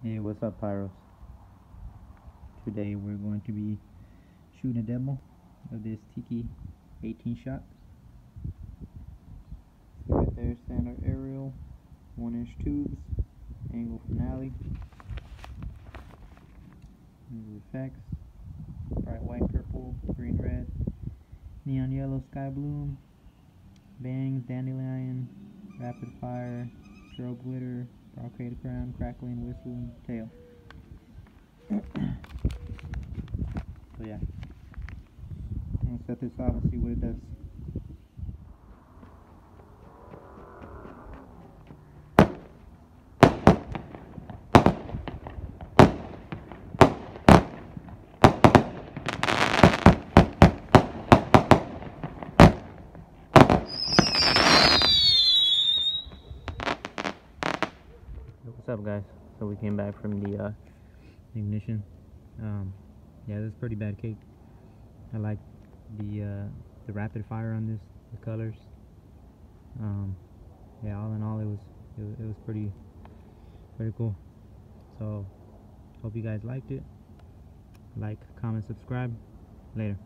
Hey, what's up, Pyros? Today we're going to be shooting a demo of this Tiki 18 shot. So right there, standard aerial, one inch tubes, angle finale, effects, bright white, purple, green, red, neon yellow, sky blue, bangs, dandelion, rapid fire, strobe glitter, brocade crown, crackling, whistling, tail. so yeah, I'm gonna set this off and see what it does. What's up guys? So we came back from the uh, ignition. Um, yeah, this is pretty bad cake. I like the uh, the rapid fire on this, the colors. Um, yeah, all in all, it was it, it was pretty pretty cool. So hope you guys liked it. Like, comment, subscribe. Later.